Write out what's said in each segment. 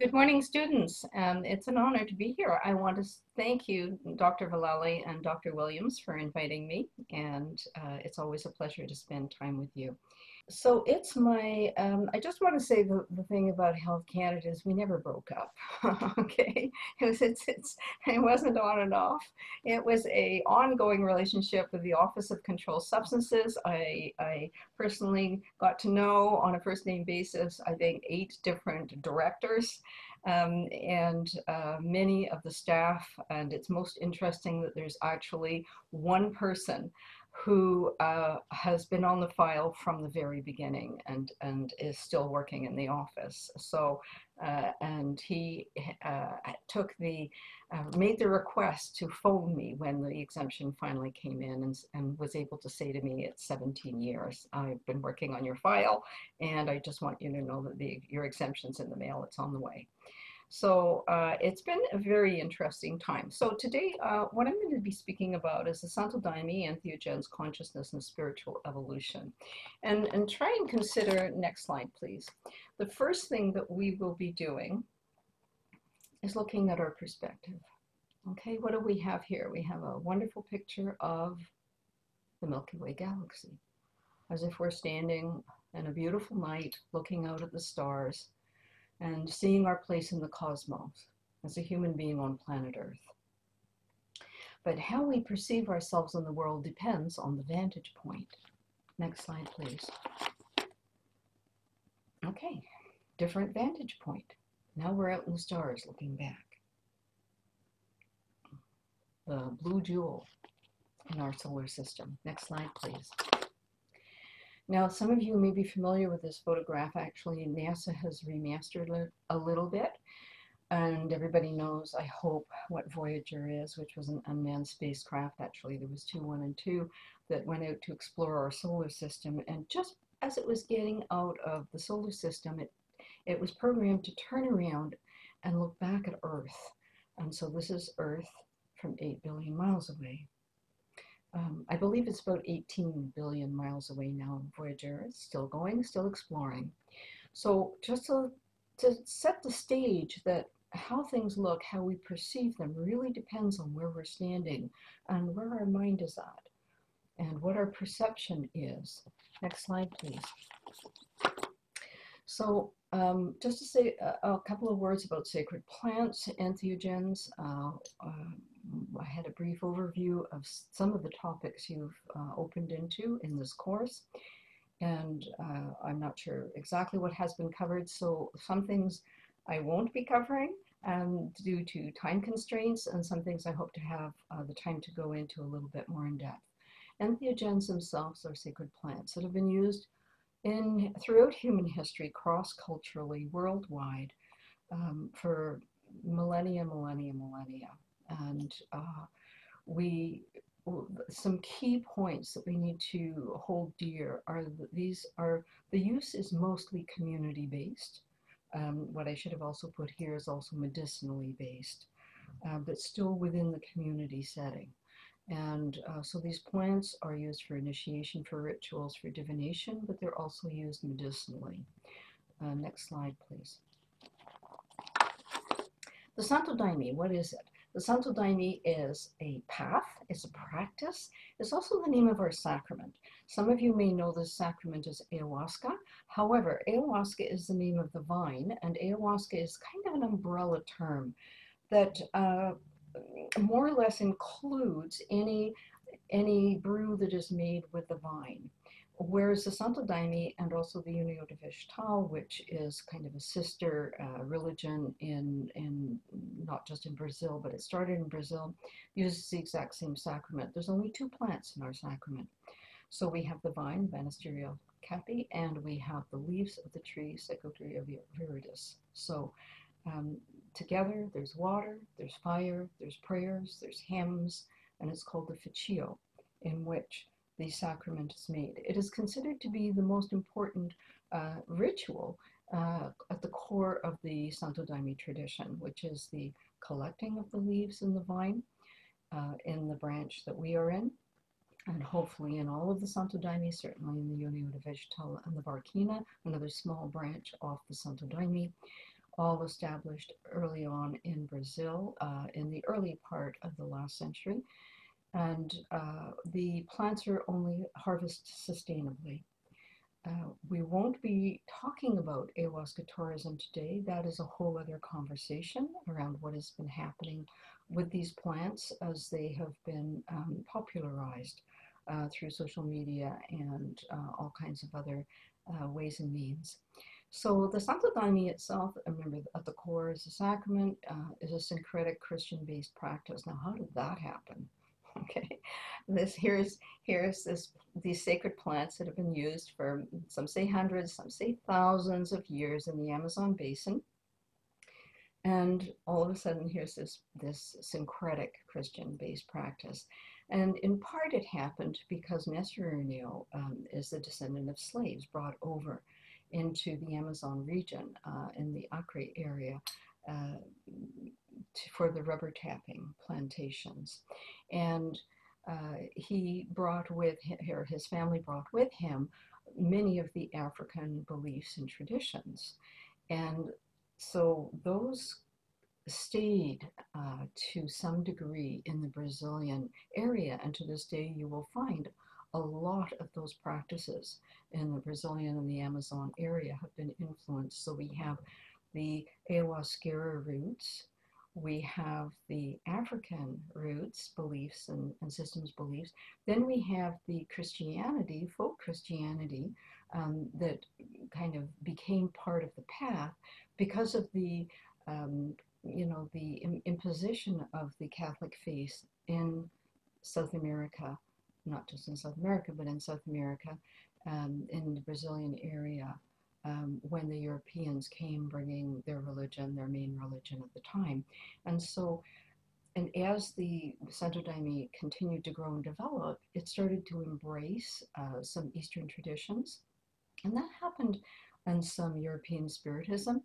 Good morning, students. Um, it's an honor to be here. I want to thank you, Dr. Vallely and Dr. Williams, for inviting me, and uh, it's always a pleasure to spend time with you so it's my um, i just want to say the, the thing about health canada is we never broke up okay? It was it's, it's it wasn't on and off. It was a ongoing relationship with the office of controlled substances. I i personally got to know on a first name basis i think eight different directors um, and uh, many of the staff and it's most interesting that there's actually one person who uh, has been on the file from the very beginning and, and is still working in the office. So, uh, and he uh, took the, uh, made the request to phone me when the exemption finally came in and, and was able to say to me, it's 17 years. I've been working on your file and I just want you to know that the, your exemption's in the mail, it's on the way. So uh, it's been a very interesting time. So today, uh, what I'm going to be speaking about is the Santo Daime, consciousness, and spiritual evolution. And, and try and consider, next slide, please. The first thing that we will be doing is looking at our perspective. Okay, what do we have here? We have a wonderful picture of the Milky Way galaxy, as if we're standing in a beautiful night looking out at the stars and seeing our place in the cosmos as a human being on planet Earth. But how we perceive ourselves in the world depends on the vantage point. Next slide, please. Okay, different vantage point. Now we're out in the stars looking back. The blue jewel in our solar system. Next slide, please. Now, some of you may be familiar with this photograph. Actually, NASA has remastered it a little bit. And everybody knows, I hope, what Voyager is, which was an unmanned spacecraft. Actually, there was two, one and two, that went out to explore our solar system. And just as it was getting out of the solar system, it, it was programmed to turn around and look back at Earth. And so this is Earth from 8 billion miles away. Um, I believe it's about 18 billion miles away now. Voyager is still going, still exploring. So just to, to set the stage that how things look, how we perceive them, really depends on where we're standing and where our mind is at and what our perception is. Next slide, please. So um, just to say a, a, couple of words about sacred plants, entheogens. Uh, uh, I had a brief overview of some of the topics you've uh, opened into in this course. And uh, I'm not sure exactly what has been covered, so some things I won't be covering um, due to time constraints, and some things I hope to have uh, the time to go into a little bit more in depth. Entheogens themselves are sacred plants that have been used in throughout human history, cross-culturally, worldwide, um, for millennia, millennia, millennia. And uh, we, some key points that we need to hold dear are these are, the use is mostly community-based. Um, what I should have also put here is also medicinally based, uh, but still within the community setting. And uh, so these plants are used for initiation, for rituals, for divination, but they're also used medicinally. Uh, next slide, please. The Santo Daime, what is it? The Santo Daime is a path, it's a practice. It's also the name of our sacrament. Some of you may know this sacrament as ayahuasca. However, ayahuasca is the name of the vine, and ayahuasca is kind of an umbrella term that uh, more or less includes any any brew that is made with the vine. Whereas the Santo Daime and also the União de Vegetal, which is kind of a sister uh, religion in, in not just in Brazil, but it started in Brazil, uses the exact same sacrament. There's only two plants in our sacrament. So we have the vine, Banisterium caapi, and we have the leaves of the tree, Psychotria viridis. So um, together. There's water, there's fire, there's prayers, there's hymns, and it's called the Officio, in which the sacrament is made. It is considered to be the most important uh, ritual uh, at the core of the Santo Daime tradition, which is the collecting of the leaves in the vine uh, in the branch that we are in, and hopefully in all of the Santo Daime, certainly in the União de Vegetal and the Barquinha, another small branch off the Santo Daime, all established early on in Brazil uh, in the early part of the last century. And uh, the plants are only harvested sustainably. Uh, we won't be talking about ayahuasca tourism today. That is a whole other conversation around what has been happening with these plants as they have been um, popularized uh, through social media and uh, all kinds of other uh, ways and means. So the Santo Daime itself, remember at the core is a sacrament, uh, is a syncretic Christian-based practice. Now, how did that happen? Okay, this here's here's this these sacred plants that have been used for some say hundreds, some say thousands of years in the Amazon basin. And all of a sudden, here's this this syncretic Christian-based practice. And in part, it happened because Mestre um, is the descendant of slaves brought over into the Amazon region uh, in the Acre area uh, to, for the rubber tapping plantations. And uh, he brought with him, or his family brought with him many of the African beliefs and traditions. And so those stayed uh, to some degree in the Brazilian area, and to this day you will find a lot of those practices in the Brazilian and the Amazon area have been influenced. So we have the ayahuasca roots, we have the African roots, beliefs and, and, systems beliefs. Then we have the Christianity, folk Christianity, um, that kind of became part of the path because of the, um, you know, the imposition of the Catholic faith in South America not just in South America, but in South America, um, in the Brazilian area, um, when the Europeans came bringing their religion, their main religion at the time. And so, and as the Santo Daime continued to grow and develop, it started to embrace uh, some Eastern traditions. And that happened in some European Spiritism,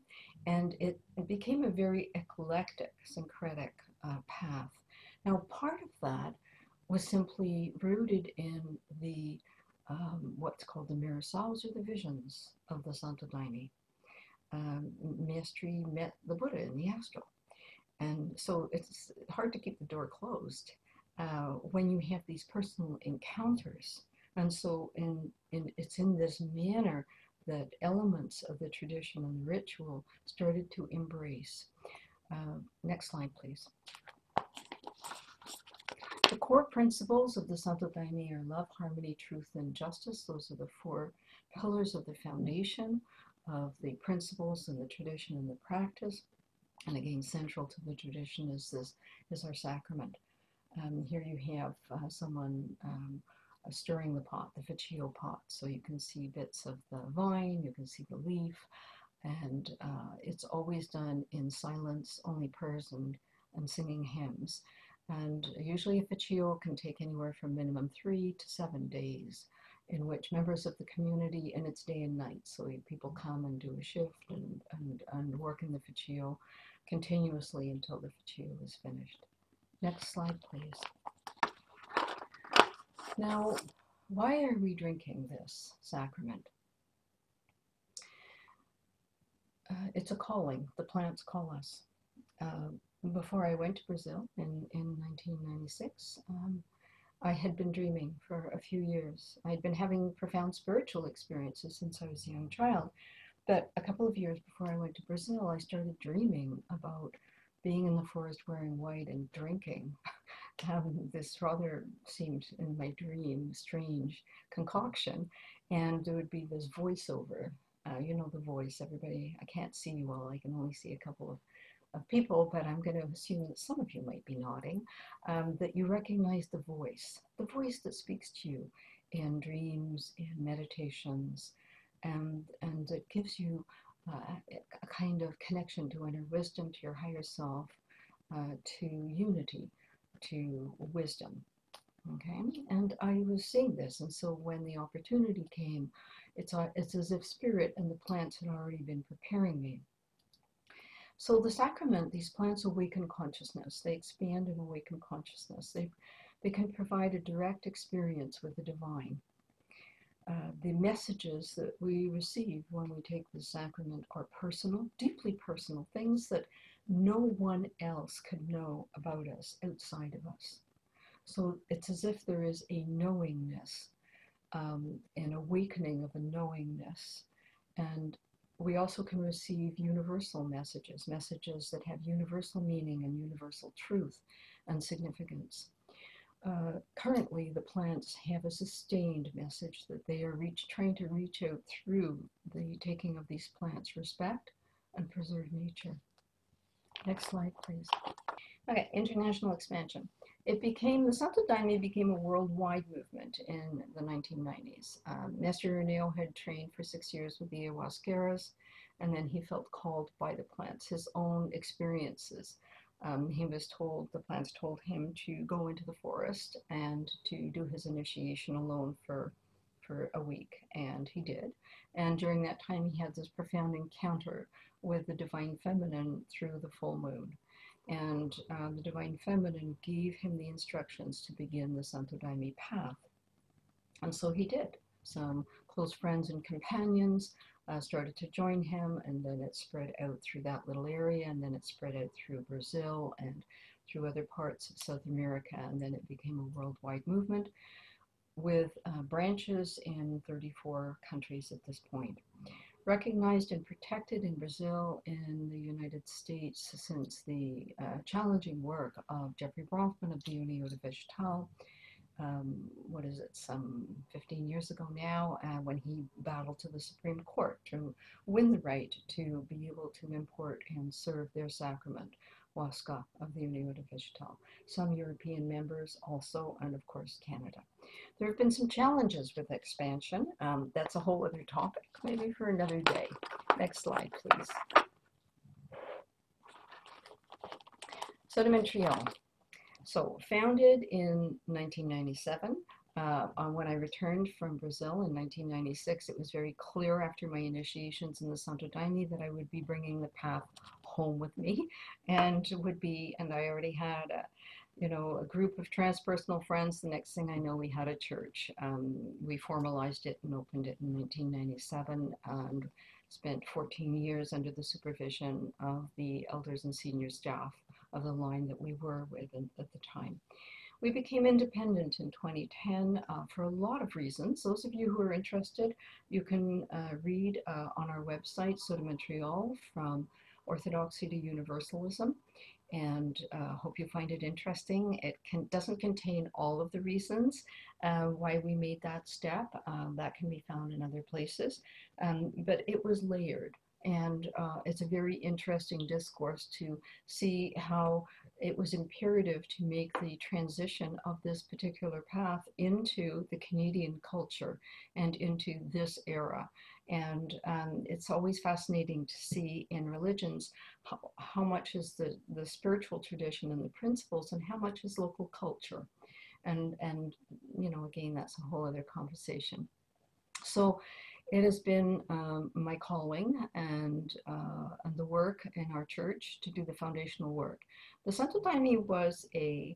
and it, it became a very eclectic, syncretic uh, path. Now, part of that was simply rooted in the um, what's called the mirações or the visions of the Santo Daime. Um, met the Buddha in the astral. And so it's hard to keep the door closed uh, when you have these personal encounters. And so in, in, it's in this manner that elements of the tradition and the ritual started to embrace. Uh, next slide, please. Core principles of the Santo Daime are love, harmony, truth, and justice. Those are the four pillars of the foundation of the principles and the tradition and the practice. And again, central to the tradition is this is our sacrament. Um, here you have uh, someone um, uh, stirring the pot, the feitio pot. So you can see bits of the vine, you can see the leaf, and uh, it's always done in silence, only prayers and, and singing hymns. And usually a feitio can take anywhere from minimum three to seven days in which members of the community, and it's day and night, so people come and do a shift and, and, and work in the feitio continuously until the feitio is finished. Next slide, please. Now, why are we drinking this sacrament? Uh, it's a calling. The plants call us. Uh, before I went to Brazil in, in 1996, um, I had been dreaming for a few years. I had been having profound spiritual experiences since I was a young child. But a couple of years before I went to Brazil, I started dreaming about being in the forest wearing white and drinking. um, this rather seemed in my dream strange concoction. And there would be this voiceover. Uh, you know the voice, everybody. I can't see you all, I can only see a couple of of people, but I'm going to assume that some of you might be nodding, um, that you recognize the voice, the voice that speaks to you in dreams, in meditations, and, and it gives you uh, a kind of connection to inner wisdom, to your higher self, uh, to unity, to wisdom. Okay, and I was seeing this, and so when the opportunity came, it's, uh, it's as if spirit and the plants had already been preparing me so the sacrament, these plants awaken consciousness. They expand and awaken consciousness. They, they can provide a direct experience with the divine. uh, the messages that we receive when we take the sacrament are personal, deeply personal, things that no one else could know about us outside of us. So it's as if there is a knowingness, um, an awakening of a knowingness. And we also can receive universal messages, messages that have universal meaning and universal truth and significance. Uh, currently, the plants have a sustained message that they are reach, trying to reach out through the taking of these plants, respect and preserve nature. Next slide, please. Okay, international expansion. It became, the Santo Daime became a worldwide movement in the 1990s. Um, Master Irineu had trained for six years with the Ayahuasqueras, and then he felt called by the plants, his own experiences um, he was told, the plants told him to go into the forest and to do his initiation alone for, for a week, and he did. And during that time, he had this profound encounter with the Divine Feminine through the full moon. And um, the Divine Feminine gave him the instructions to begin the Santo Daime path. And so he did. Some close friends and companions uh, started to join him, and then it spread out through that little area, and then it spread out through Brazil and through other parts of South America, and then it became a worldwide movement with uh, branches in 34 countries at this point. Recognized and protected in Brazil, and the United States, since the uh, challenging work of Jeffrey Bronfman of the União de Vegetal, um, what is it, some 15 years ago now, uh, when he battled to the Supreme Court to win the right to be able to import and serve their sacrament, Hoasca of the União de Vegetal. Some European members also, and of course Canada. There have been some challenges with expansion. Um, that's a whole other topic, maybe for another day. Next slide, please. Montreal. So founded in 1997, uh, when I returned from Brazil in 1996, it was very clear after my initiations in the Santo Daime that I would be bringing the path home with me and would be, and I already had a, you know, a group of transpersonal friends. The next thing I know, we had a church. Um, we formalized it and opened it in 1997 and spent 14 years under the supervision of the elders and senior staff of the line that we were with at the time. We became independent in 2010 uh, for a lot of reasons. Those of you who are interested, you can uh, read uh, on our website, Céu do Montreal, from Orthodoxy to Universalism, and uh, hope you find it interesting. It can, doesn't contain all of the reasons uh, why we made that step. Um, that can be found in other places, um, but it was layered. And uh, it's a very interesting discourse to see how it was imperative to make the transition of this particular path into the Canadian culture and into this era. And um, it's always fascinating to see in religions how, how much is the, the spiritual tradition and the principles and how much is local culture. And, and, you know, again, that's a whole other conversation. So it has been um, my calling and, uh, and the work in our church to do the foundational work. The Santo Daime was a,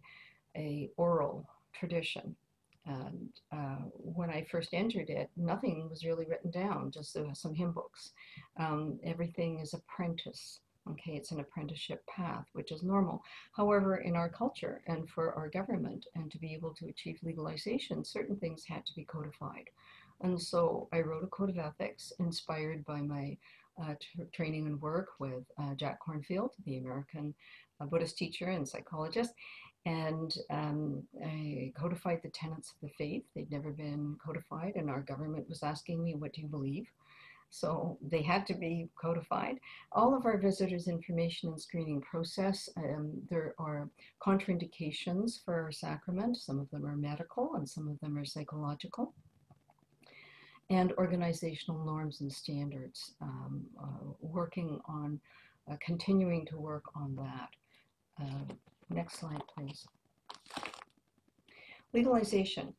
a oral tradition. And uh, when I first entered it, nothing was really written down, just uh, some hymn books. Um, everything is apprentice. Okay, it's an apprenticeship path, which is normal. However, in our culture and for our government, and to be able to achieve legalization, certain things had to be codified. And so I wrote a code of ethics inspired by my uh, training and work with uh, Jack Kornfield, the American uh, Buddhist teacher and psychologist. And um, I codified the tenets of the faith. They'd never been codified, and our government was asking me, What do you believe? So they had to be codified. All of our visitors' information and screening process, um, there are contraindications for our sacrament. Some of them are medical and some of them are psychological and organizational norms and standards, um, uh, working on, uh, continuing to work on that. Uh, next slide, please. Legalization.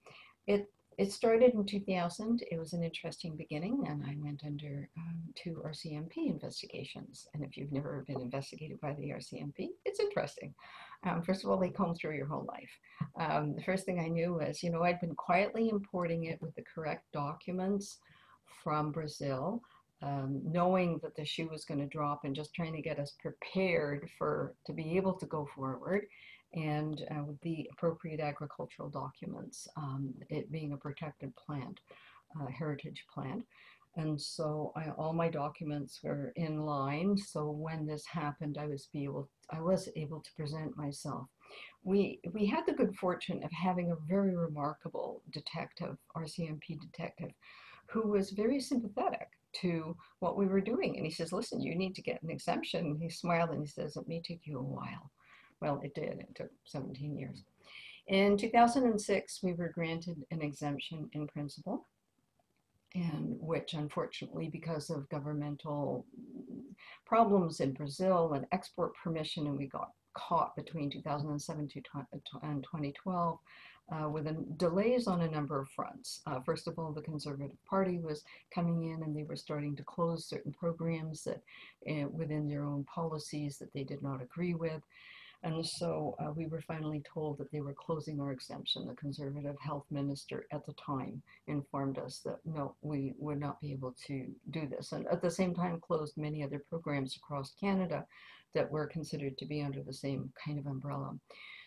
It, it started in 2000. It was an interesting beginning, and I went under um, two RCMP investigations. And if you've never been investigated by the RCMP, it's interesting. Um, first of all, they comb through your whole life. Um, the first thing I knew was, you know, I'd been quietly importing it with the correct documents from Brazil. Um, knowing that the shoe was going to drop and just trying to get us prepared for to be able to go forward and uh, with the appropriate agricultural documents, um, it being a protected plant, uh, heritage plant. And so I, all my documents were in line. So when this happened, I was be able, I was able to present myself. We we had the good fortune of having a very remarkable detective, RCMP detective, who was very sympathetic to what we were doing. And he says, "Listen, you need to get an exemption." He smiled and he says, "It may take you a while." Well, it did. It took 17 years. In 2006, we were granted an exemption in principle, and which unfortunately, because of governmental problems in Brazil and export permission, and we got caught between 2007 and 2012 uh, with delays on a number of fronts. Uh, first of all, the Conservative Party was coming in and they were starting to close certain programs that uh, within their own policies that they did not agree with. And so uh, we were finally told that they were closing our exemption. The conservative health minister at the time informed us that no, we would not be able to do this. And at the same time, closed many other programs across Canada that were considered to be under the same kind of umbrella.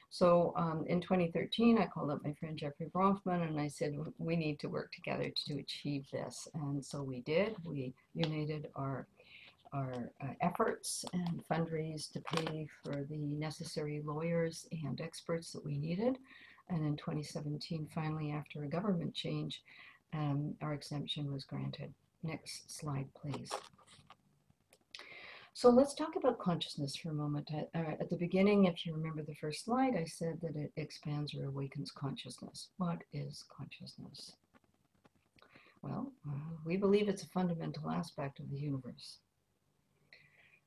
So um, in 2013, I called up my friend Jeffrey Bronfman and I said, we need to work together to achieve this. And so we did. We united our our uh, efforts and fundraise to pay for the necessary lawyers and experts that we needed. And in 2017, finally, after a government change, um, our exemption was granted. Next slide, please. So let's talk about consciousness for a moment. At, uh, at, the beginning, if you remember the first slide, I said that it expands or awakens consciousness. What is consciousness? Well, uh, we believe it's a fundamental aspect of the universe.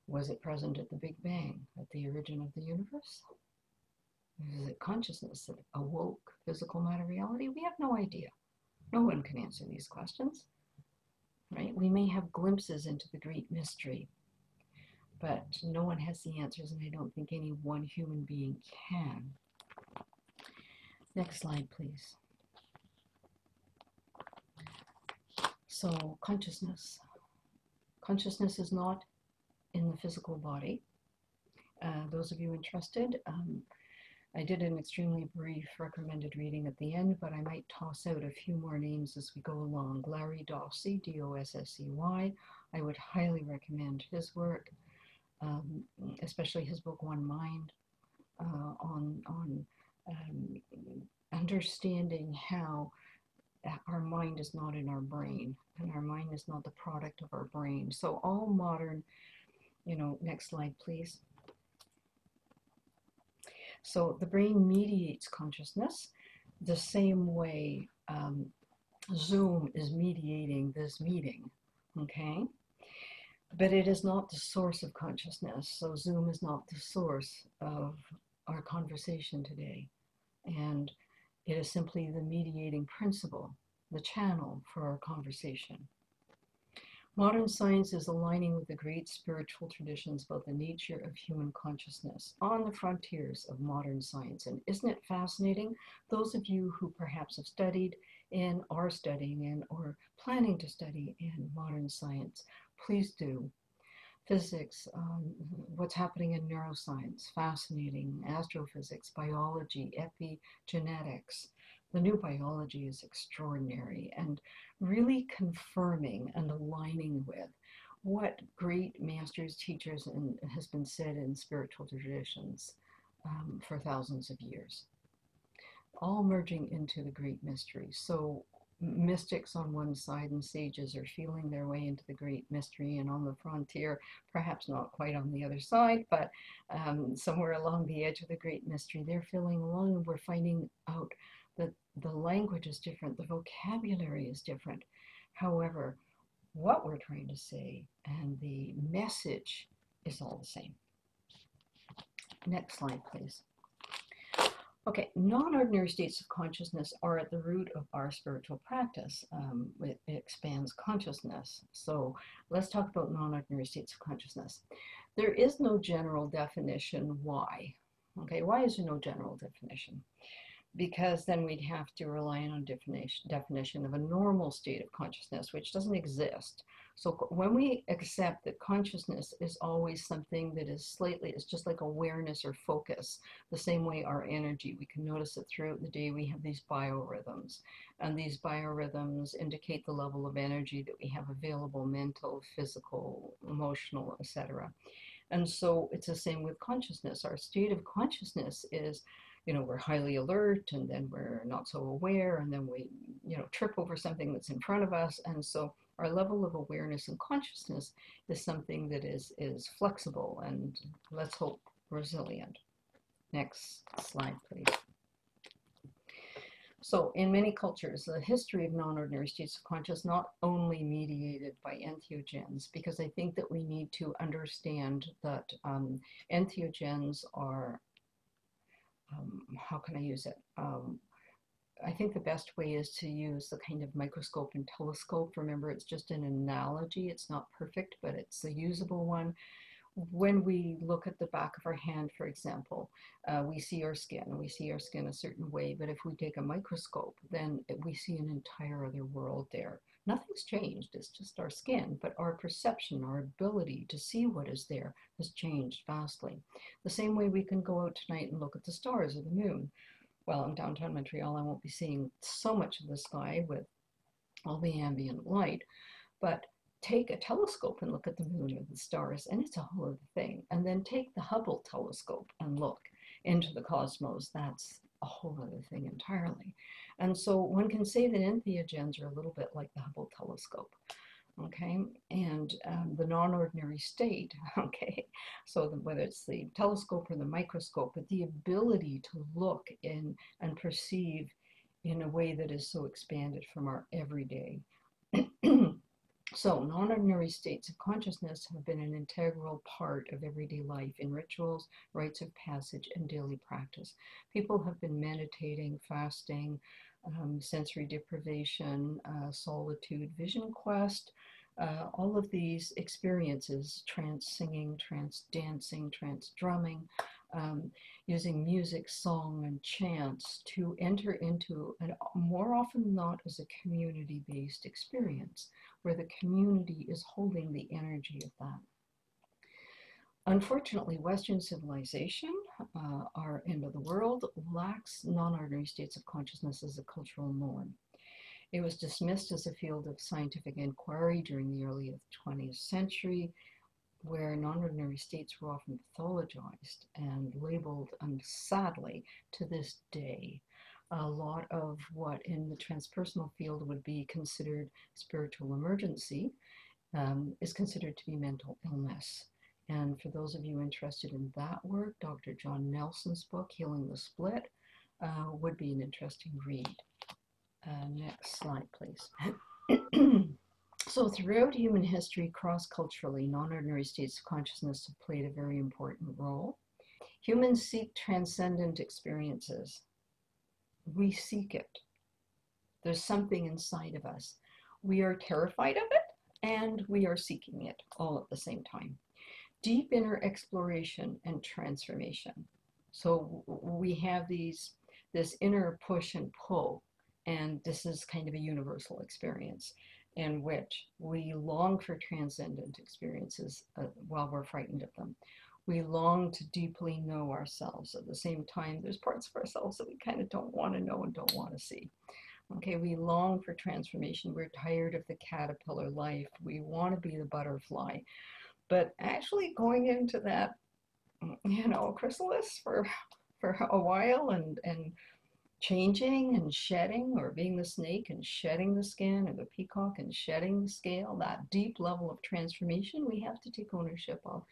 Was it present at the Big Bang, at the origin of the universe? Is it consciousness that awoke physical matter reality? We have no idea. No one can answer these questions. Right? We may have glimpses into the great mystery, but no one has the answers, and I don't think any one human being can. Next slide, please. So, consciousness. Consciousness is not in the physical body. Uh, those of you interested, um, I did an extremely brief recommended reading at the end, but I might toss out a few more names as we go along. Larry Dossey, D-O-S-S-E-Y. I would highly recommend his work, um, especially his book One Mind, uh, on on um, understanding how our mind is not in our brain, and our mind is not the product of our brain. So all modern you know, next slide, please. So the brain mediates consciousness the same way um, Zoom is mediating this meeting, okay? But it is not the source of consciousness. So Zoom is not the source of our conversation today. And it is simply the mediating principle, the channel for our conversation. Modern science is aligning with the great spiritual traditions about the nature of human consciousness on the frontiers of modern science. And isn't it fascinating? Those of you who perhaps have studied in, are studying in, or planning to study in modern science, please do. Physics, um, what's happening in neuroscience, fascinating, astrophysics, biology, epigenetics, the new biology is extraordinary and really confirming and aligning with what great masters, teachers, and has been said in spiritual traditions um, for thousands of years, all merging into the great mystery. So mystics on one side and sages are feeling their way into the great mystery and on the frontier, perhaps not quite on the other side, but um, somewhere along the edge of the great mystery, they're feeling along and we're finding out that the language is different, the vocabulary is different. However, what we're trying to say and the message is all the same. Next slide, please. Okay, non-ordinary states of consciousness are at the root of our spiritual practice. Um, it, it, expands consciousness. So let's talk about non-ordinary states of consciousness. There is no general definition why. Okay, why is there no general definition? Because then we'd have to rely on a definition, definition of a normal state of consciousness, which doesn't exist. So when we accept that consciousness is always something that is slightly, it's just like awareness or focus, the same way our energy, we can notice it throughout the day, we have these biorhythms. And these biorhythms indicate the level of energy that we have available, mental, physical, emotional, etc. And so it's the same with consciousness. Our state of consciousness is you know, we're highly alert and then we're not so aware and then we, you know, trip over something that's in front of us. And so our level of awareness and consciousness is something that is, is flexible and let's hope resilient. Next slide, please. So in many cultures, the history of non-ordinary states of consciousness not only mediated by entheogens, because I think that we need to understand that um, entheogens are um, how can I use it? Um, I think the best way is to use the kind of microscope and telescope. Remember, it's just an analogy. It's not perfect, but it's a usable one. When we look at the back of our hand, for example, uh, we see our skin. We see our skin a certain way, but if we take a microscope, then we see an entire other world there. Nothing's changed, it's just our skin, but our perception, our ability to see what is there has changed vastly. The same way we can go out tonight and look at the stars or the moon. Well, in downtown Montreal, I won't be seeing so much of the sky with all the ambient light, but take a telescope and look at the moon or the stars, and it's a whole other thing. And then take the Hubble telescope and look into the cosmos. That's a whole other thing entirely. And so one can say that entheogens are a little bit like the Hubble telescope. Okay, and um, the non-ordinary state, okay, so the, whether it's the telescope or the microscope, but the ability to look in and perceive in a way that is so expanded from our everyday So, non ordinary states of consciousness have been an integral part of everyday life in rituals, rites of passage, and daily practice. People have been meditating, fasting, um, sensory deprivation, uh, solitude, vision quest, uh, all of these experiences trance singing, trance dancing, trance drumming, um, using music, song, and chants to enter into, an, more often than not, as a community based experience where the community is holding the energy of that. Unfortunately, Western civilization, uh, our end of the world, lacks non ordinary states of consciousness as a cultural norm. It was dismissed as a field of scientific inquiry during the early 20th century, where non ordinary states were often pathologized and labeled, and sadly, to this day, a lot of what in the transpersonal field would be considered spiritual emergency um, is considered to be mental illness. And for those of you interested in that work, Dr. John Nelson's book, Healing the Split, uh, would be an interesting read. Uh, next slide, please. so throughout human history, cross-culturally, non-ordinary states of consciousness have played a very important role. Humans seek transcendent experiences we seek it. There's something inside of us. We are terrified of it and we are seeking it all at the same time. Deep inner exploration and transformation. So we have these this inner push and pull, and this is kind of a universal experience in which we long for transcendent experiences uh, while we're frightened of them we long to deeply know ourselves. At the same time, there's parts of ourselves that we kind of don't want to know and don't want to see. Okay, we long for transformation. We're tired of the caterpillar life. We want to be the butterfly. But actually going into that, mm, you know, chrysalis for for a while and and changing and shedding or being the snake and shedding the skin or the peacock and shedding the scale, that deep level of transformation we have to take ownership of.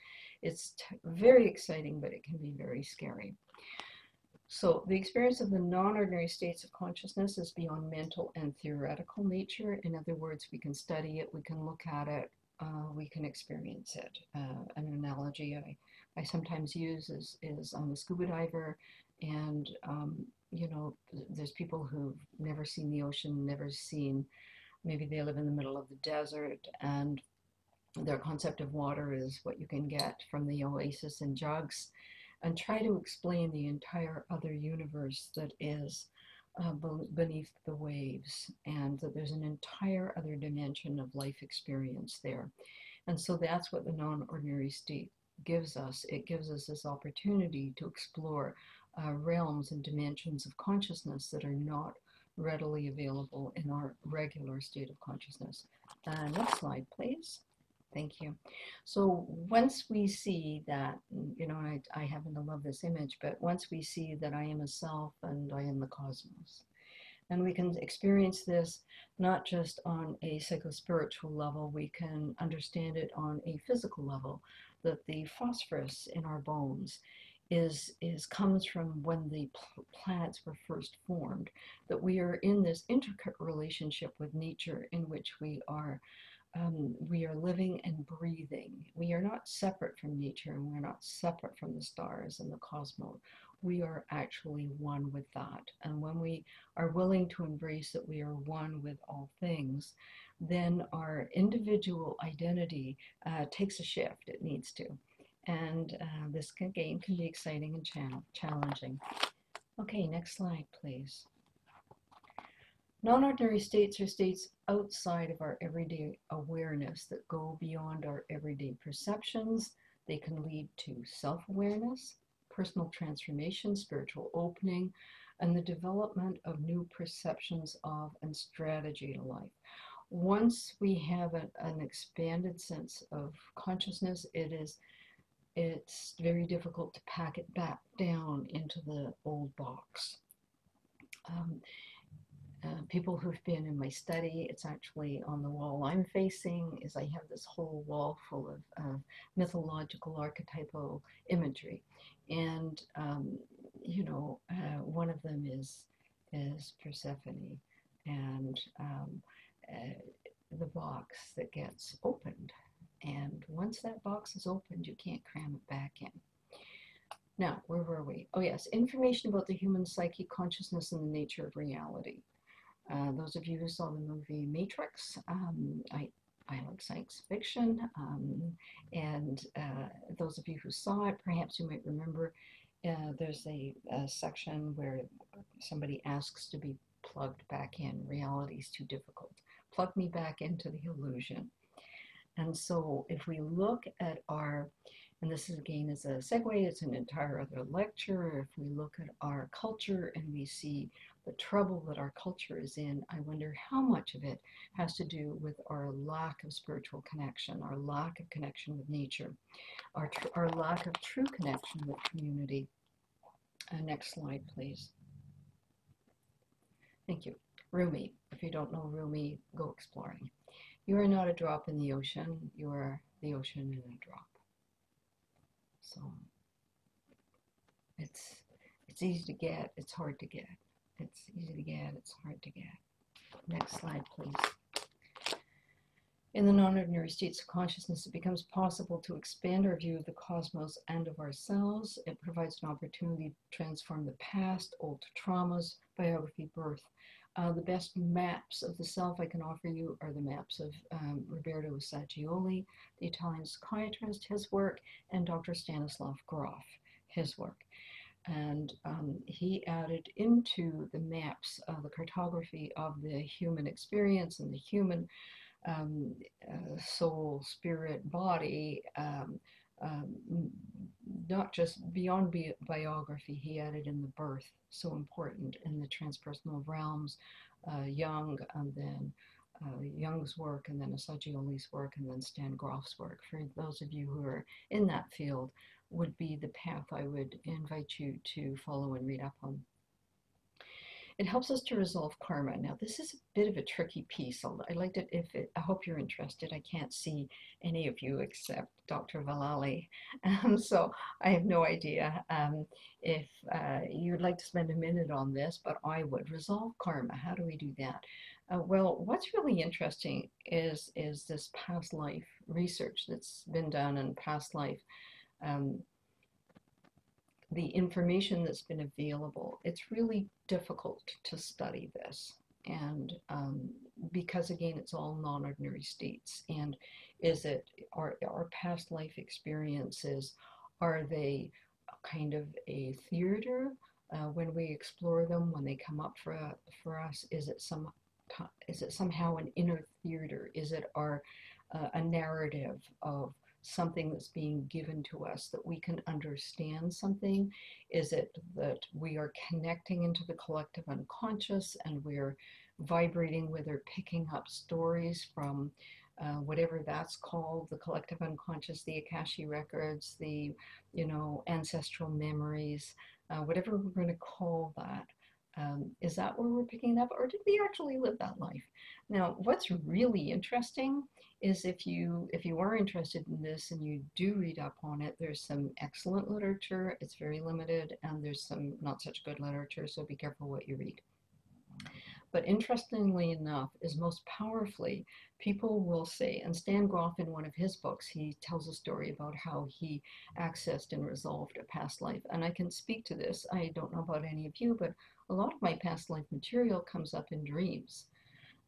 It's very exciting, but it can be very scary. So the experience of the non-ordinary states of consciousness is beyond mental and theoretical nature. In other words, we can study it, we can look at it, uh, we can experience it. Uh, an analogy I, I sometimes use is, is I'm a scuba diver and um, you know, there's people who've never seen the ocean, never seen, maybe they live in the middle of the desert, and their concept of water is what you can get from the oasis in jugs, and try to explain the entire other universe that is uh, beneath the waves, and that there's an entire other dimension of life experience there. And so that's what the non ordinary state gives us. It gives us this opportunity to explore uh, realms and dimensions of consciousness that are not readily available in our regular state of consciousness. Uh, next slide, please. Thank you. So once we see that, mm, you know, I, I happen to love this image, but once we see that I am a self and I am the cosmos, and we can experience this not just on a psychospiritual level, we can understand it on a physical level, that the phosphorus in our bones is, is comes from when the planets were first formed, that we are in this intricate relationship with nature in which we are um, we are living and breathing. We are not separate from nature and we're not separate from the stars and the cosmos. We are actually one with that. And when we are willing to embrace that we are one with all things, then our individual identity uh, takes a shift. It needs to and uh, this game can be exciting and challenging. Okay, next slide, please. Non-ordinary states are states outside of our everyday awareness that go beyond our everyday perceptions. They can lead to self-awareness, personal transformation, spiritual opening, and the development of new perceptions of and strategy to life. Once we have an, an expanded sense of consciousness, it is it's very difficult to pack it back down into the old box. Um, uh, people who've been in my study, it's actually on the wall I'm facing, is I have this whole wall full of uh, mythological archetypal imagery. And, um, you know, uh, one of them is, is Persephone and um, uh, the box that gets opened and once that box is opened, you can't cram it back in. Now, where were we? Oh, yes, information about the human psyche, consciousness, and the nature of reality. Uh, those of you who saw the movie Matrix, um, I, I like science fiction, um, and uh, those of you who saw it, perhaps you might remember uh, there's a, a, section where somebody asks to be plugged back in. Reality is too difficult. Plug me back into the illusion. And so if we look at our, and this is again is a segue, it's an entire other lecture. If we look at our culture and we see the trouble that our culture is in, I wonder how much of it has to do with our lack of spiritual connection, our lack of connection with nature, our, our lack of true connection with community. Uh, next slide, please. Thank you. Rumi. If you don't know Rumi, go exploring. You are not a drop in the ocean, you are the ocean in a drop. So it's it's easy to get, it's hard to get. It's easy to get, it's hard to get. Next slide, please. In the non-ordinary states of consciousness, it becomes possible to expand our view of the cosmos and of ourselves. It provides an opportunity to transform the past, old traumas, biography, birth, uh, the best maps of the self I can offer you are the maps of um, Roberto Assagioli, the Italian psychiatrist, his work, and Dr. Stanislav Grof, his work. And um, he added into the maps uh, the cartography of the human experience and the human um, uh, soul, spirit, body, um, um, not just beyond bi biography, he added in the birth, so important in the transpersonal realms, uh, Jung, and then uh, Jung's work, and then Assagioli's work, and then Stan Grof's work. For those of you who are in that field, would be the path I would invite you to follow and read up on. It helps us to resolve karma. Now, this is a bit of a tricky piece. I liked it if it, I hope you're interested. I can't see any of you except Dr. Vallely, Um, so I have no idea um, if uh, you'd like to spend a minute on this, but I would. Resolve karma, how do we do that? Uh, well, what's really interesting is, is this past life research that's been done in past life um, the information that's been available, it's really difficult to study this. And um, because again, it's all non-ordinary states. And is it our, our past life experiences, are they kind of a theater uh, when we explore them, when they come up for, for us? Is it some is it somehow an inner theater? Is it our uh, a narrative of something that's being given to us that we can understand something? Is it that we are connecting into the collective unconscious and we're vibrating with or picking up stories from uh, whatever that's called, the collective unconscious, the Akashic records, the, you know, ancestral memories, uh, whatever we're going to call that. Um, is that where we're picking up or did we actually live that life? Now, what's really interesting is if you if you are interested in this and you do read up on it, there's some excellent literature. It's very limited and there's some not such good literature, so be careful what you read. But interestingly enough, is most powerfully, people will say, and Stan Grof in one of his books, he tells a story about how he accessed and resolved a past life. And I can speak to this. I don't know about any of you, but a lot of my past life material comes up in dreams.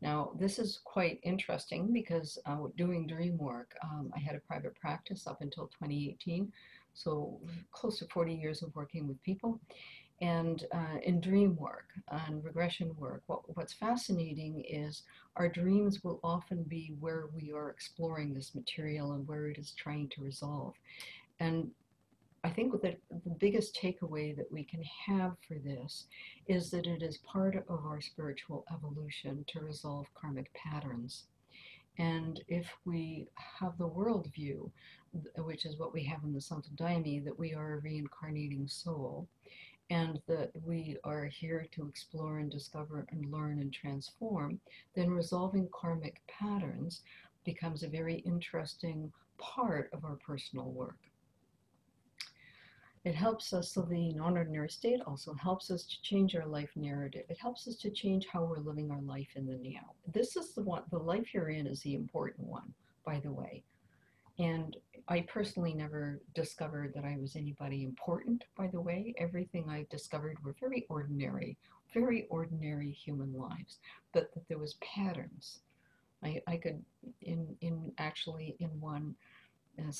Now, this is quite interesting because uh, doing dream work, um, I had a private practice up until 2018, so close to 40 years of working with people. And uh, in dream work and regression work, what, what's fascinating is our dreams will often be where we are exploring this material and where it is trying to resolve. And I think that the biggest takeaway that we can have for this is that it is part of our spiritual evolution to resolve karmic patterns. And if we have the worldview, which is what we have in the Santo Daime, that we are a reincarnating soul, and that we are here to explore and discover and learn and transform, then resolving karmic patterns becomes a very interesting part of our personal work. It helps us, so the non-ordinary state also helps us to change our life narrative. It helps us to change how we're living our life in the now. This is the one, the life you're in is the important one, by the way. And I personally never discovered that I was anybody important, by the way. Everything I discovered were very ordinary, very ordinary human lives, but that there was patterns. I, I could, in, in actually in one uh,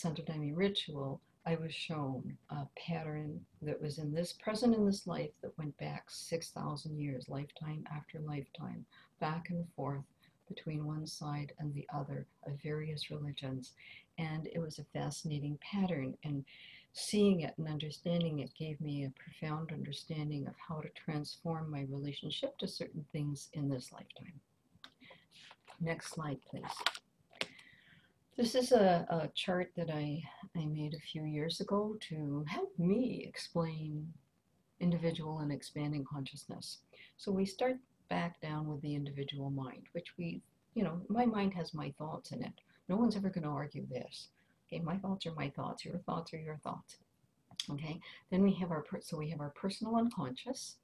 ritual, I was shown a pattern that was in this, present in this life that went back 6,000 years, lifetime after lifetime, back and forth between one side and the other of various religions and it was a fascinating pattern and seeing it and understanding it gave me a profound understanding of how to transform my relationship to certain things in this lifetime. Next slide, please. This is a, a chart that I, I made a few years ago to help me explain individual and expanding consciousness. So we start back down with the individual mind, which we, you know, my mind has my thoughts in it. No one's ever going to argue this. Okay, my thoughts are my thoughts. Your thoughts are your thoughts. Okay, then we have our, so we have our personal unconscious.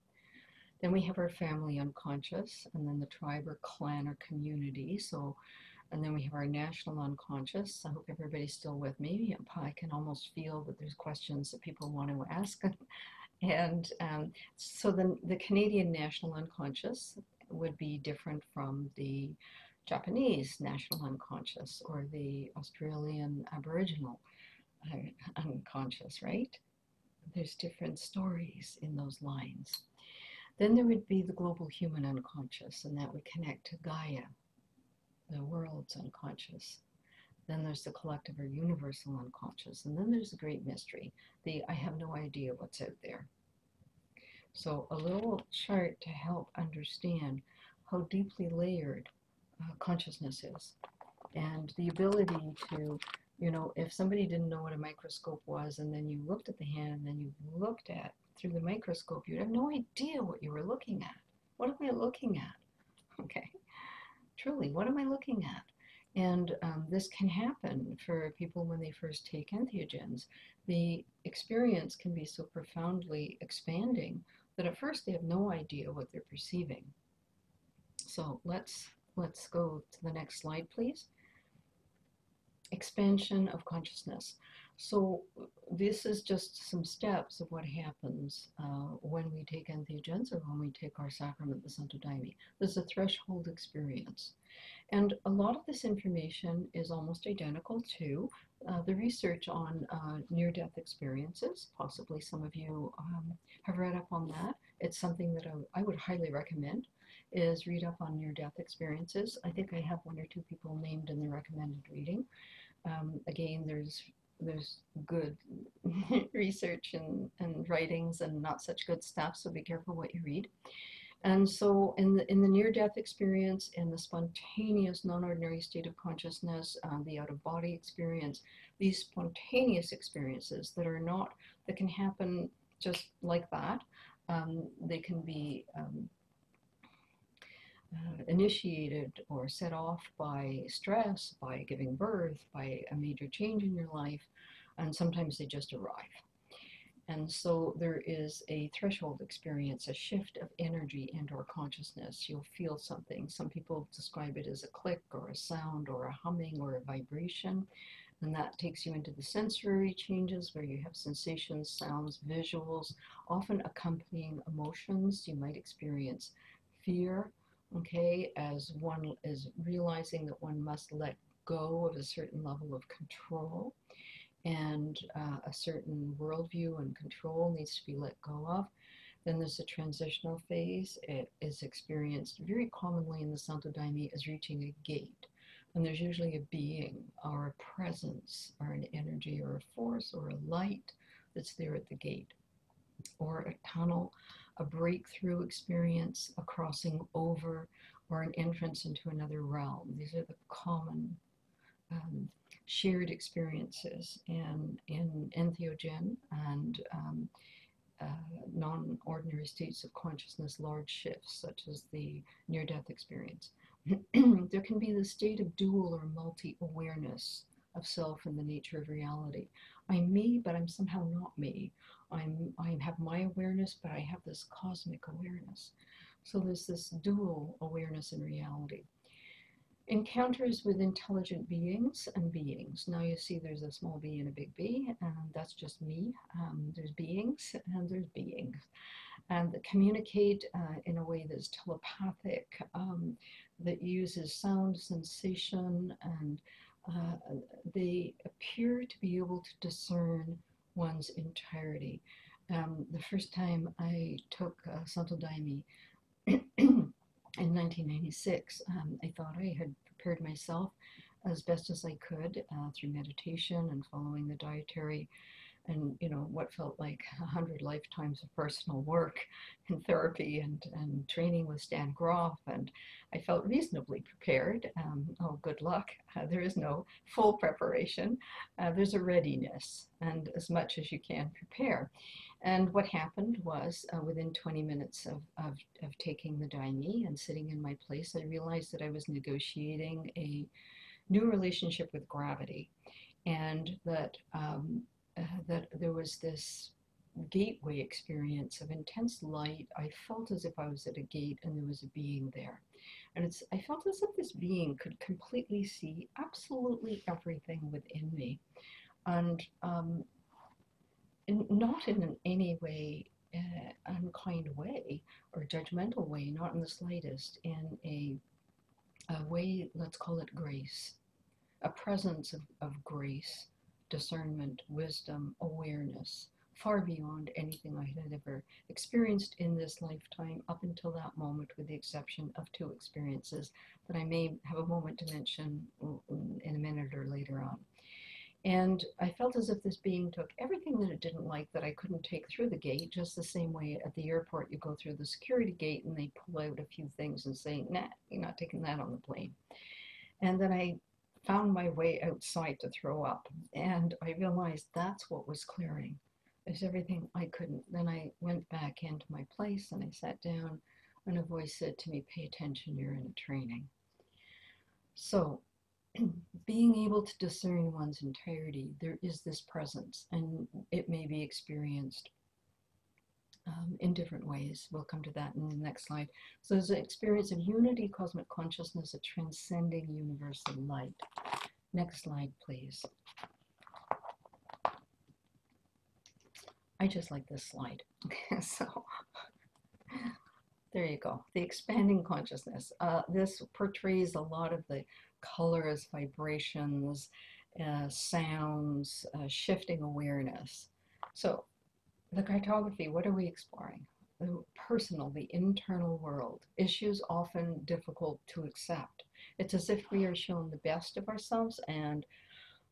Then we have our family unconscious, and then the tribe or clan or community. So, and then we have our national unconscious. I hope everybody's still with me. I can almost feel that there's questions that people want to ask. and um, so then the Canadian national unconscious would be different from the Japanese national unconscious or the Australian Aboriginal uh, unconscious, right? There's different stories in those lines. Then there would be the global human unconscious, and that would connect to Gaia, the world's unconscious. Then there's the collective or universal unconscious, and then there's the great mystery, the I have no idea what's out there. So a little chart to help understand how deeply layered uh, consciousness is. And the ability to, you know, if somebody didn't know what a microscope was and then you looked at the hand and then you looked at through the microscope, you'd have no idea what you were looking at. What are we looking at? Okay. Truly, what am I looking at? And um, this can happen for people when they first take entheogens. The experience can be so profoundly expanding that at first they have no idea what they're perceiving. So let's Let's go to the next slide, please. Expansion of consciousness. So this is just some steps of what happens uh, when we take entheogens or when we take our sacrament, the Santo Daime. There's a threshold experience. And a lot of this information is almost identical to uh, the research on uh, near-death experiences. Possibly some of you um, have read up on that. It's something that I, I would highly recommend is read up on near-death experiences. I think I have one or two people named in the recommended reading. Um, again, there's there's good research and, and writings and not such good stuff, so be careful what you read. And so in the, in the near-death experience, in the spontaneous non-ordinary state of consciousness, um, the out-of-body experience, these spontaneous experiences that are not, that can happen just like that, um, they can be um, uh, initiated or set off by stress, by giving birth, by a major change in your life, and sometimes they just arrive. And so there is a threshold experience, a shift of energy and or consciousness. You'll feel something. Some people describe it as a click or a sound or a humming or a vibration. And that takes you into the sensory changes where you have sensations, sounds, visuals, often accompanying emotions. You might experience fear, okay, as one is realizing that one must let go of a certain level of control and uh, a certain worldview and control needs to be let go of. Then there's a transitional phase. It is experienced very commonly in the Santo Daime as reaching a gate. And there's usually a being or a presence or an energy or a force or a light that's there at the gate or a tunnel a breakthrough experience, a crossing over, or an entrance into another realm. These are the common um, shared experiences in, in entheogen and um, uh, non ordinary states of consciousness, large shifts, such as the near death experience. there can be the state of dual or multi awareness of self and the nature of reality. I'm me, but I'm somehow not me. I'm I have my awareness, but I have this cosmic awareness. So there's this dual awareness in reality. Encounters with intelligent beings and beings. Now you see there's a small b and a big B, and that's just me. Um, there's beings and there's beings. And communicate uh, in a way that's telepathic, um, that uses sound, sensation, and uh, they appear to be able to discern one's entirety. Um, the first time I took uh, Santo Daime in 1996, um, I thought I had prepared myself as best as I could uh, through meditation and following the dietary and you know what felt like a hundred lifetimes of personal work and therapy and, and training with Stan Grof and I felt reasonably prepared. Um, oh, good luck. Uh, there is no full preparation. Uh, there's a readiness and as much as you can prepare. And what happened was uh, within 20 minutes of, of, of taking the Daime and sitting in my place, I realized that I was negotiating a new relationship with gravity and that um, uh, that there was this gateway experience of intense light. I felt as if I was at a gate and there was a being there. And it's I felt as if this being could completely see absolutely everything within me. And um, not in any way uh, unkind way or judgmental way, not in the slightest, in a, a way, let's call it grace, a presence of, of grace discernment, wisdom, awareness, far beyond anything I had ever experienced in this lifetime up until that moment, with the exception of two experiences that I may have a moment to mention in a minute or later on. And I felt as if this being took everything that it didn't like that I couldn't take through the gate, just the same way at the airport you go through the security gate and they pull out a few things and say, nah, you're not taking that on the plane. And then I found my way outside to throw up. And I realized that's what was clearing. Is everything I couldn't. Then I went back into my place and I sat down, and a voice said to me, Pay attention, you're in a training. So, being able to discern one's entirety, there is this presence, and it may be experienced um, in different ways. We'll come to that in the next slide. So there's an experience of unity, cosmic consciousness, a transcending universal light. Next slide, please. I just like this slide. so there you go. The expanding consciousness. Uh, this portrays a lot of the colors, vibrations, uh, sounds, uh, shifting awareness. So the cartography, what are we exploring? The personal, the internal world. Issues often difficult to accept. It's as if we are shown the best of ourselves and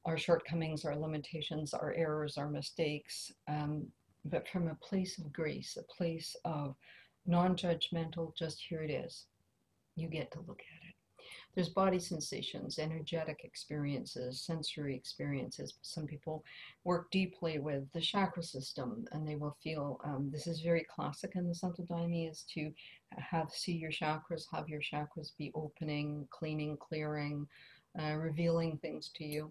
our shortcomings, our limitations, our errors, our mistakes, um, but from a place of grace, a place of non-judgmental, just here it is. You get to look at it. There's body sensations, energetic experiences, sensory experiences. Some people work deeply with the chakra system and they will feel, um, this is very classic in the Santo Daime, is to have, see your chakras, have your chakras be opening, cleaning, clearing, uh, revealing things to you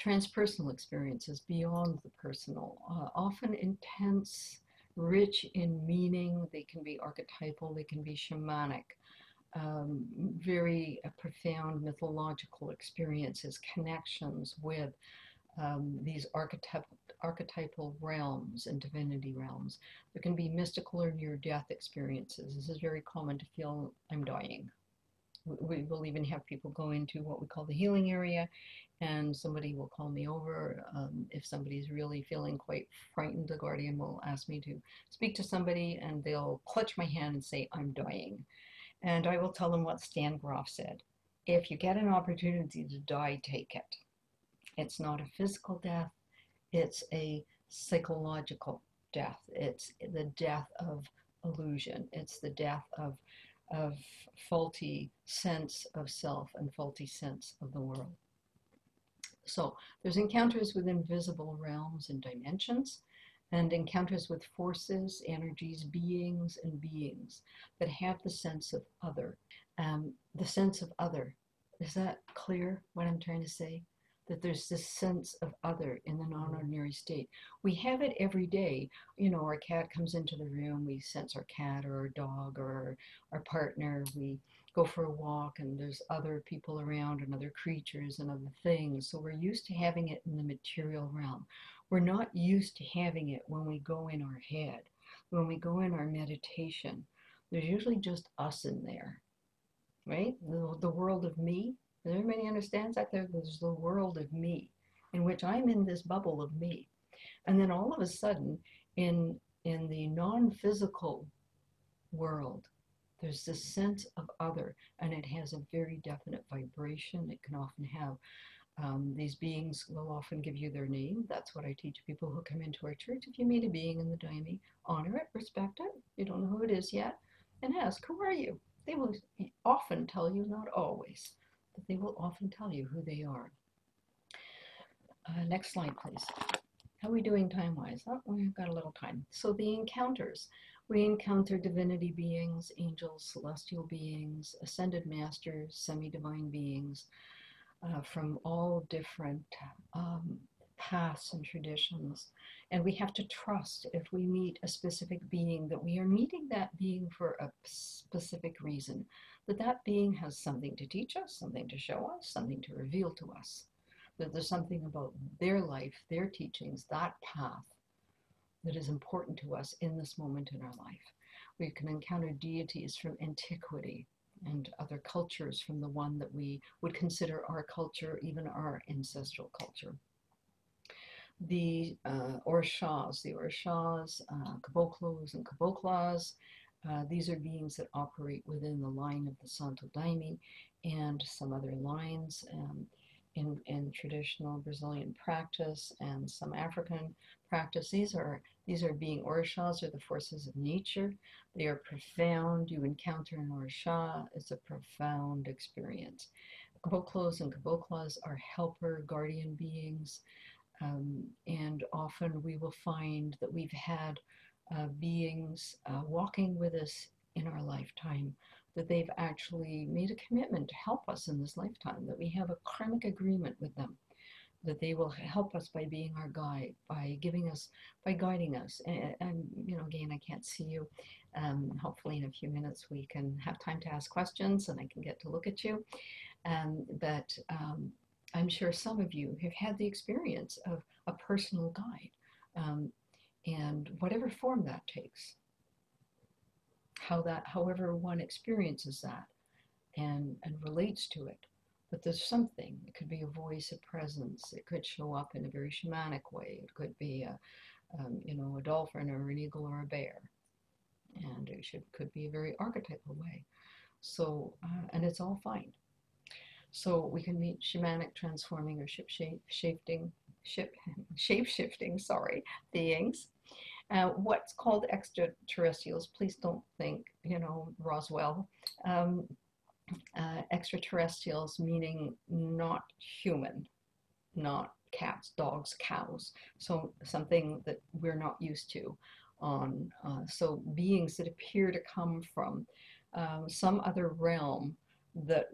transpersonal experiences beyond the personal, uh, often intense, rich in meaning. They can be archetypal, they can be shamanic, um, very uh, profound mythological experiences, connections with um, these archetyp archetypal realms and divinity realms. There can be mystical or near death experiences. This is very common to feel I'm dying. We will even have people go into what we call the healing area and somebody will call me over. Um, if somebody's really feeling quite frightened, the guardian will ask me to speak to somebody and they'll clutch my hand and say, I'm dying. And I will tell them what Stan Grof said. If you get an opportunity to die, take it. It's not a physical death, it's a psychological death. It's the death of illusion. It's the death of, of faulty sense of self and faulty sense of the world. So there's encounters with invisible realms and dimensions and encounters with forces, energies, beings, and beings that have the sense of other. Um, the sense of other. Is that clear what I'm trying to say? That there's this sense of other in the non ordinary state. We have it every day. You know, our cat comes into the room, we sense our cat or our dog or our partner. We go for a walk and there's other people around and other creatures and other things. So we're used to having it in the material realm. We're not used to having it when we go in our head, when we go in our meditation. There's usually just us in there, right? The, the world of me. Does Everybody understands that there's the world of me, in which I'm in this bubble of me. And then all of a sudden, in in the non-physical world, there's this sense of other, and it has a very definite vibration. It can often have um, these beings will often give you their name. That's what I teach people who come into our church. If you meet a being in the Daime, honor it, respect it. You don't know who it is yet, and ask, Who are you? They will often tell you, not always, but they will often tell you who they are. Uh, next slide, please. How are we doing time wise? Oh, we've got a little time. So, the encounters we encounter divinity beings, angels, celestial beings, ascended masters, semi-divine beings uh, from all different um, paths and traditions. And we have to trust if we meet a specific being that we are meeting that being for a specific reason, that that being has something to teach us, something to show us, something to reveal to us, that there's something about their life, their teachings, that path that is important to us in this moment in our life. We can encounter deities from antiquity and other cultures from the one that we would consider our culture, even our ancestral culture. The uh, Orishas, the Orishas, uh, and Caboclas, uh, these are beings that operate within the line of the Santo Daime and some other lines. Um, in, in traditional Brazilian practice and some African practice. These are these are being orishas or the forces of nature. They are profound. You encounter an orisha, it's a profound experience. Caboclos and caboclas are helper, guardian beings, um, and often we will find that we've had uh, beings uh, walking with us in our lifetime that they've actually made a commitment to help us in this lifetime, that we have a karmic agreement with them, that they will help us by being our guide, by giving us, by guiding us. And, and you know, again, I can't see you. Um, hopefully, in a few minutes, we can have time to ask questions and I can get to look at you. Um, but um, I'm sure some of you have had the experience of a personal guide. Um, and whatever form that takes, how that, however one experiences that and, and relates to it. But there's something. It could be a voice, a presence. It could show up in a very shamanic way. It could be a, um, you know, a dolphin or an eagle or a bear. And it should, could be a very archetypal way. So, uh, and it's all fine. So we can meet shamanic, transforming, or ship shape, shifting, ship, shape shifting, sorry, beings. Uh, what's called extraterrestrials, please don't think, you know, Roswell. Um, uh, extraterrestrials meaning not human, not cats, dogs, cows. So something that we're not used to. On uh, so beings that appear to come from um, some other realm that,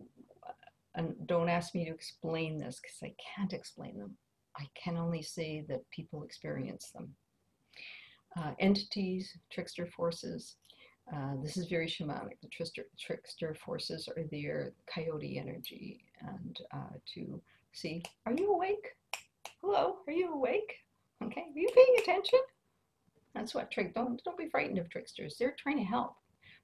and don't ask me to explain this because I can't explain them. I can only say that people experience them. Uh, entities, trickster forces, uh, this is very shamanic. The trickster, trickster forces are there, coyote energy, and uh, to see, are you awake? Hello, are you awake? Okay, are you paying attention? That's what trick. Don't don't be frightened of tricksters. They're trying to help.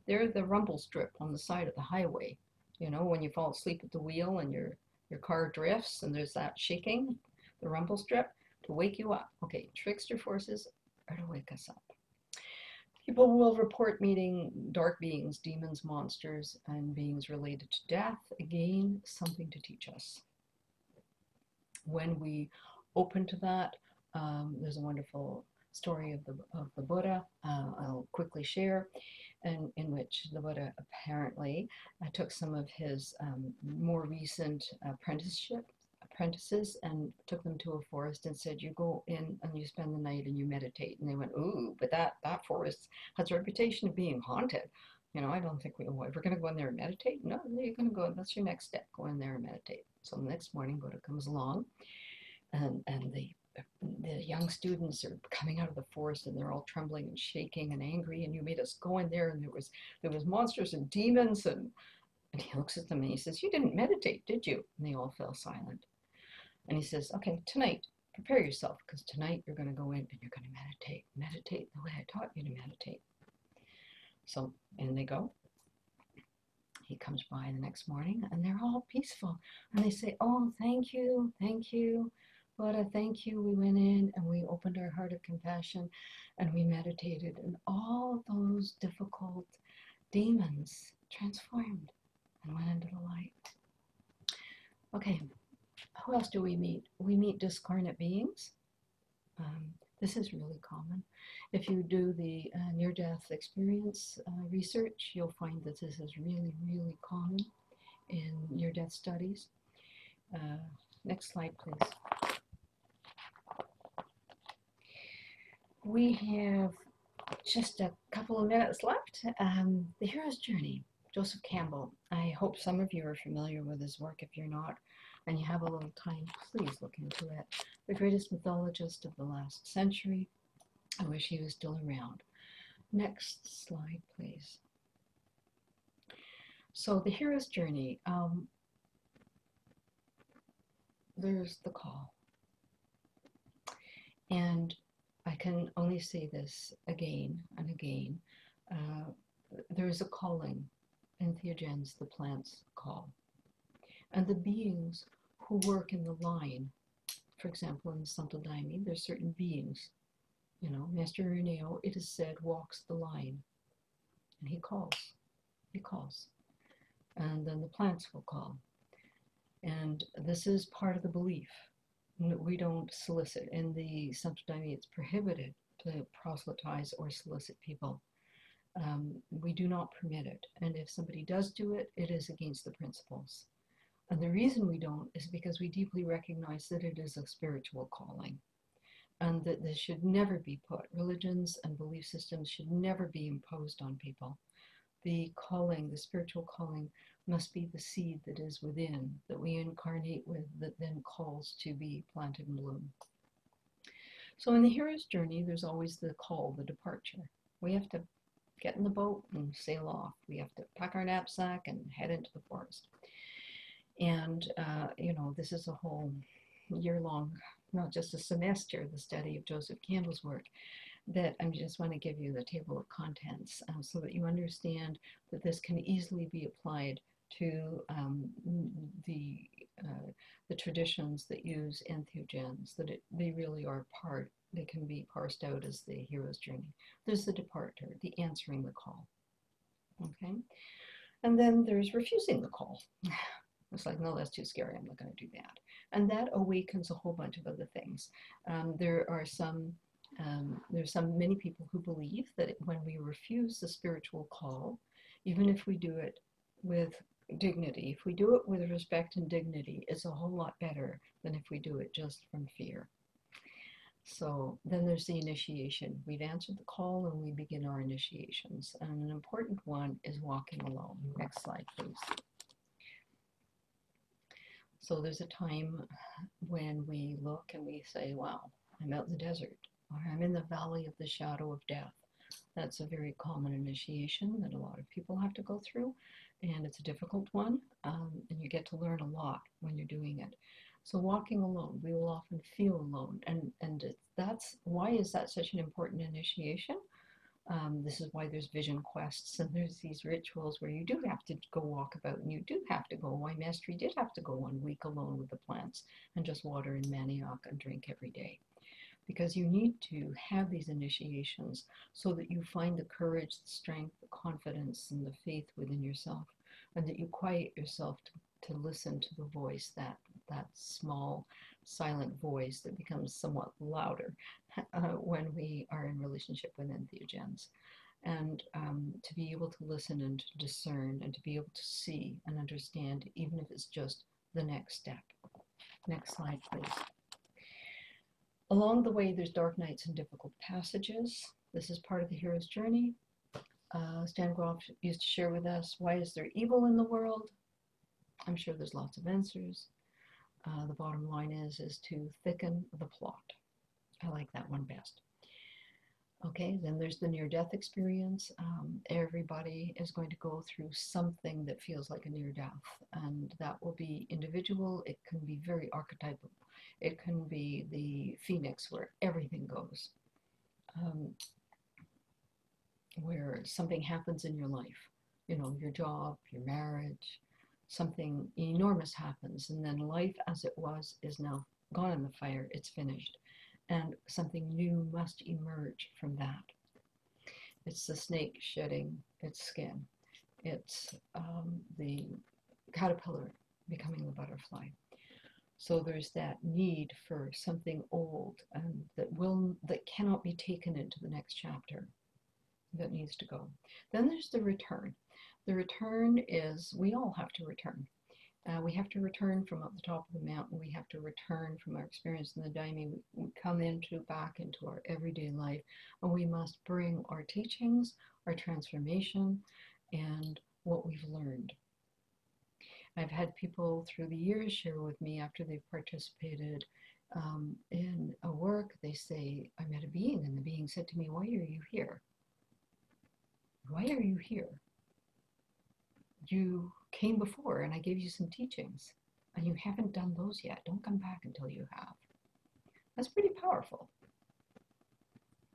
They're the rumble strip on the side of the highway. You know, when you fall asleep at the wheel and your your car drifts and there's that shaking, the rumble strip to wake you up. Okay, trickster forces are to wake us up. People will report meeting dark beings, demons, monsters, and beings related to death. Again, something to teach us. When we open to that, um, there's a wonderful story of the, of the Buddha uh, I'll quickly share, and in which the Buddha apparently uh, took some of his um, more recent apprenticeship apprentices and took them to a forest and said, you go in and you spend the night and you meditate. And they went, ooh, but that, that forest has a reputation of being haunted. You know, I don't think we, oh, we're going to go in there and meditate. No, you're going to go, that's your next step, go in there and meditate. So the next morning, Buddha comes along and, and the, the young students are coming out of the forest and they're all trembling and shaking and angry. And you made us go in there and there was, there was monsters and demons and, and he looks at them and he says, you didn't meditate, did you? And they all fell silent. And he says, okay, tonight, prepare yourself because tonight you're going to go in and you're going to meditate. Meditate the way I taught you to meditate. So in they go. He comes by the next morning and they're all peaceful. And they say, oh, thank you, thank you. Buddha, thank you. We went in and we opened our heart of compassion and we meditated. And all those difficult demons transformed and went into the light. Okay, who else do we meet? We meet discarnate beings. Um, this is really common. If you do the uh, near-death experience uh, research, you'll find that this is really, really common in near-death studies. Uh, next slide, please. We have just a couple of minutes left. Um, the Hero's Journey, Joseph Campbell. I hope some of you are familiar with his work. If you're not, and you have a little time, please look into it. The greatest mythologist of the last century. I wish he was still around. Next slide, please. So the hero's journey, um, there's the call. And I can only say this again and again. Uh, there is a calling. Entheogens, the plants call. And the beings who work in the line. For example, in the Santo Daime, there's certain beings. You know, Master Irineu, it is said, walks the line. And he calls. He calls. And then the plants will call. And this is part of the belief. We don't solicit. In the Santo Daime, it's prohibited to proselytize or solicit people. Um, we do not permit it. And if somebody does do it, it is against the principles. And the reason we don't is because we deeply recognize that it is a spiritual calling and that this should never be put. Religions and belief systems should never be imposed on people. The calling, the spiritual calling, must be the seed that is within, that we incarnate with, that then calls to be planted and bloom. So in the hero's journey, there's always the call, the departure. We have to get in the boat and sail off. We have to pack our knapsack and head into the forest. And, uh, you know, this is a whole year long, not just a semester, the study of Joseph Campbell's work. that I just want to give you the table of contents um, so that you understand that this can easily be applied to um, the uh, the traditions that use entheogens, that it, they really are part, they can be parsed out as the hero's journey. There's the departure, the answering the call. Okay? And then there's refusing the call. It's like, no, that's too scary. I'm not going to do that. And that awakens a whole bunch of other things. Um, there are some, um, there's some many people who believe that when we refuse the spiritual call, even if we do it with dignity, if we do it with respect and dignity, it's a whole lot better than if we do it just from fear. So then there's the initiation. We've answered the call and we begin our initiations. And an important one is walking alone. Next slide, please. So there's a time when we look and we say, wow, I'm out in the desert, or I'm in the valley of the shadow of death. That's a very common initiation that a lot of people have to go through, and it's a difficult one, um, and you get to learn a lot when you're doing it. So walking alone, we will often feel alone, and and that's why is that such an important initiation? Um, this is why there's vision quests and there's these rituals where you do have to go walk about and you do have to go. Why Mestre did have to go one week alone with the plants and just water and manioc and drink every day. Because you need to have these initiations so that you find the courage, the strength, the confidence, and the faith within yourself, and that you quiet yourself to, to listen to the voice, that, that small, silent voice that becomes somewhat louder uh, when we are in relationship with entheogens. And um, to be able to listen and to discern and to be able to see and understand, even if it's just the next step. Next slide, please. Along the way, there's dark nights and difficult passages. This is part of the hero's journey. Uh, Stan Grof used to share with us, why is there evil in the world? I'm sure there's lots of answers. Uh, the bottom line is, is to thicken the plot. I like that one best. Okay, then there's the near-death experience. Um, everybody is going to go through something that feels like a near-death, and that will be individual. It can be very archetypal. It can be the phoenix where everything goes, um, where something happens in your life. You know, your job, your marriage, something enormous happens, and then life as it was is now gone in the fire. It's finished and something new must emerge from that. It's the snake shedding its skin. It's um, the caterpillar becoming the butterfly. So there's that need for something old and that will that cannot be taken into the next chapter that needs to go. Then there's the return. The return is we all have to return. Uh, we have to return from up the top of the mountain. We have to return from our experience in the Daime. We, we come into back into our everyday life, and we must bring our teachings, our transformation, and what we've learned. I've had people through the years share with me after they've participated um, in a work. They say, "I met a being, and the being said to me, "Why are you here? Why are you here?" You came before and I gave you some teachings and you haven't done those yet. Don't come back until you have. That's pretty powerful.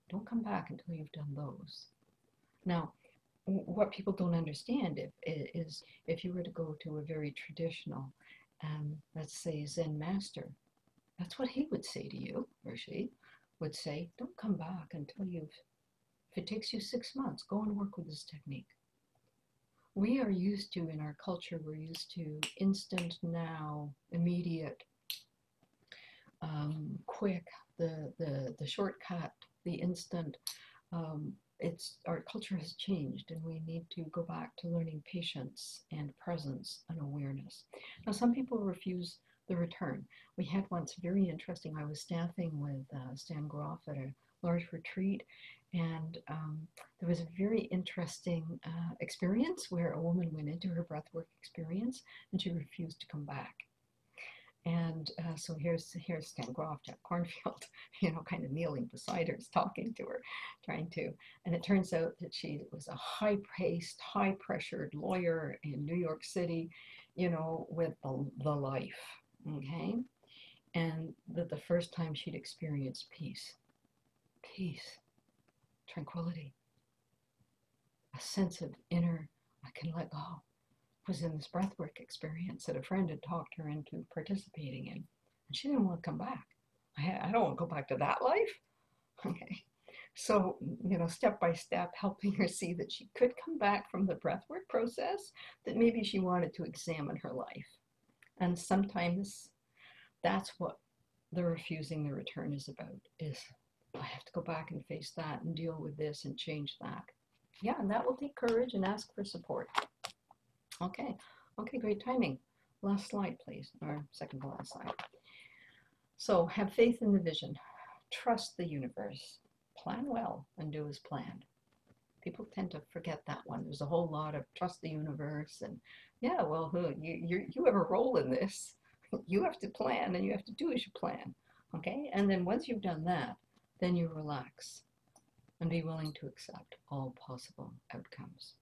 Don't come back until you've done those. Now, what people don't understand if, is if you were to go to a very traditional, um, let's say Zen master, that's what he would say to you, or she would say, don't come back until you've, if it takes you six months, go and work with this technique we are used to in our culture, we're used to instant now, immediate, um, quick, the, the, the shortcut, the instant. Um, it's our culture has changed and we need to go back to learning patience and presence and awareness. Now, some people refuse the return. We had once very interesting, I was staffing with uh, Stan Grof at a large retreat and um, there was a very interesting uh, experience where a woman went into her breathwork experience and she refused to come back. And uh, so here's here's Stan Grof Jack Kornfield, you know, kind of kneeling beside her, talking to her, trying to. And it turns out that she was a high-paced, high-pressured lawyer in New York City, you know, with the, the life, okay? And that the first time she'd experienced peace, peace tranquility, a sense of inner, I can let go, was in this breathwork experience that a friend had talked her into participating in. And she didn't want to come back. I, I don't want to go back to that life. Okay. So, you know, step by step, helping her see that she could come back from the breathwork process, that maybe she wanted to examine her life. And sometimes that's what the refusing the return is about is I have to go back and face that and deal with this and change that. Yeah, and that will take courage and ask for support. Okay, okay, great timing. Last slide, please, or second to last slide. So have faith in the vision. Trust the universe. Plan well and do as planned. People tend to forget that one. There's a whole lot of trust the universe and yeah, well, you, you, you have a role in this. You have to plan and you have to do as you plan. Okay, and then once you've done that, then you relax and be willing to accept all possible outcomes.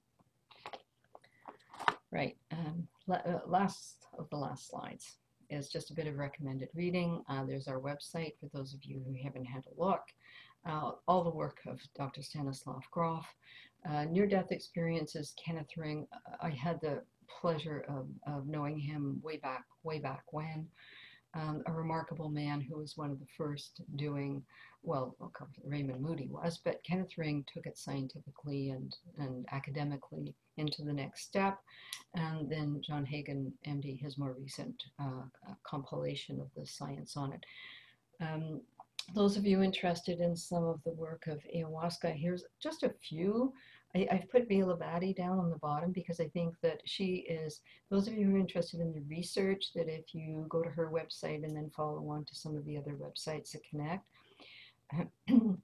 Right, um, uh, last of the last slides is just a bit of recommended reading. Uh, there's our website for those of you who haven't had a look. Uh, all the work of Dr. Stanislav Grof. Uh, Near-death experiences, Kenneth Ring. I had the pleasure of, of knowing him way back, way back when um, a remarkable man who was one of the first doing, well, Raymond Moody was, but Kenneth Ring took it scientifically and, and academically into the next step. And then John Hagan, MD, his more recent uh, compilation of the science on it. Um, those of you interested in some of the work of ayahuasca, here's just a few I, have put Bia Labate down on the bottom because I think that she is, those of you who are interested in the research, that if you go to her website and then follow on to some of the other websites that connect,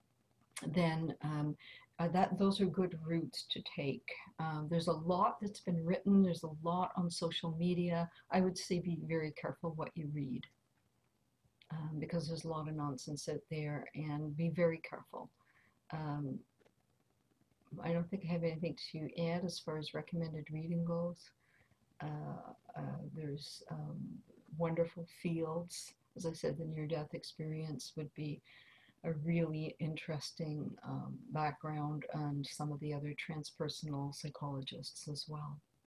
then um, uh, that those are good routes to take. Um, there's a lot that's been written. There's a lot on social media. I would say be very careful what you read um, because there's a lot of nonsense out there and be very careful. Um, I don't think I have anything to add as far as recommended reading goes. Uh, uh, there's um, wonderful fields. As I said, the near-death experience would be a really interesting um, background and some of the other transpersonal psychologists as well.